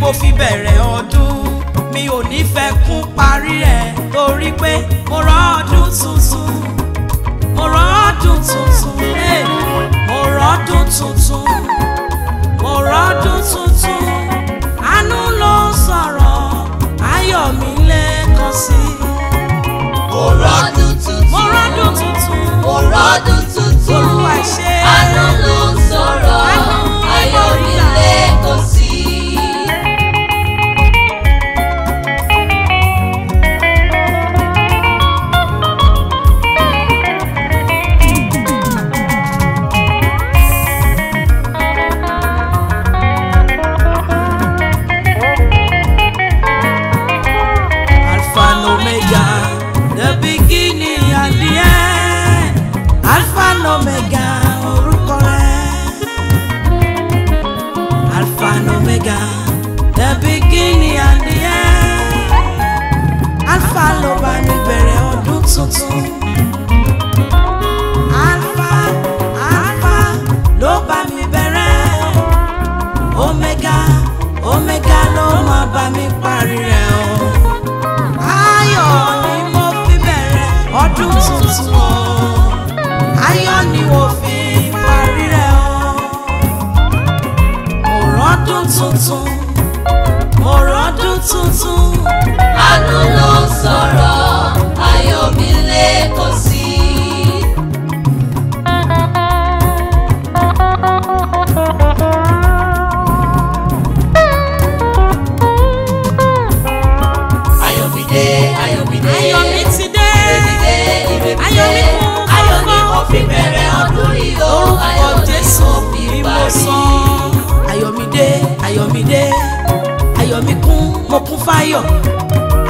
mo fi bẹ̀rẹ̀ ọdún mi ò ní fẹ́ kún parí ẹ̀ torí pé mo rọ́ọ̀dún tuntun mo rọ́ọ̀dún eh, tuntun mo rọ́ọ̀dún tuntun mo rọ́ọ̀dún tuntun. tuntun o ayọ̀ ni mo fi tuntun mo ló ń sọ̀rọ̀. ayọ̀ mi dé ayọ̀ mi kún mo kún fáyọ̀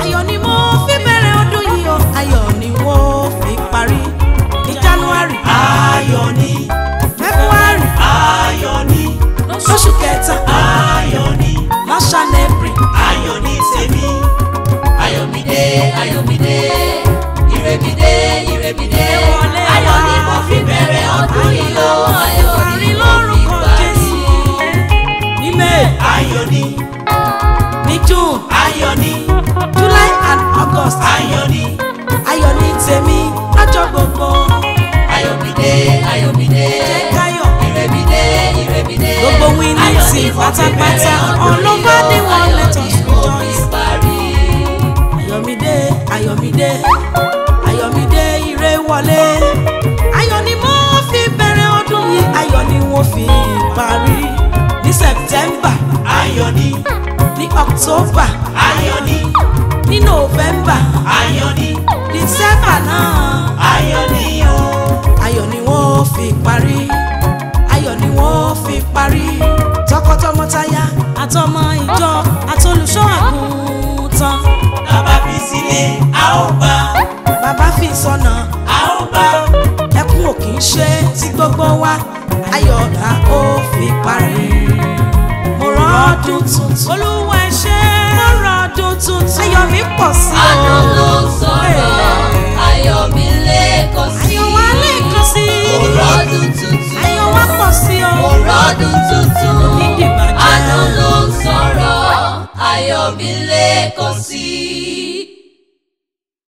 ayọ̀ ni mo fi bẹ̀rẹ̀ ọdún yìí o ayọ̀ june july and august ayọ̀ ni ayọ̀ ni tèmi lọ́jọ́ gbogbo. ayọ̀mídé ayọ̀mídé jẹ́ káyọ̀ ìrèmídé ìrèmídé gbogbo wíńdíìsì pátápátá ọlọ́gbà ni wọ́n lẹ́tọ̀ sọ́jọ́ ayọ̀mídé ayọ̀mídé ayọ̀mídé ire wọlé ayọ̀ mo fi bẹ̀rẹ̀ ọdún yìí ayọ̀ ni fi parí ní september ayọ̀ ni october parí ayọ̀ ni wọ́n fi parí tọkọtọmọ táyà àtọmọ ìjọ àtolùṣọ́ àgùntàn. bàbá fi sílé a ó bá. bàbá fi sọ́nà a ó bá. ẹkún ò kì í ṣe ti gbogbo wa ayọ̀ la ó fi parí. mo rán ọdún tuntun. olúwa ẹ ṣé mo rán ọdún tuntun. ayọ̀ mi pọ̀ sí i. adùn ló ayọ̀bí lẹ́kọ̀ọ́ sí i.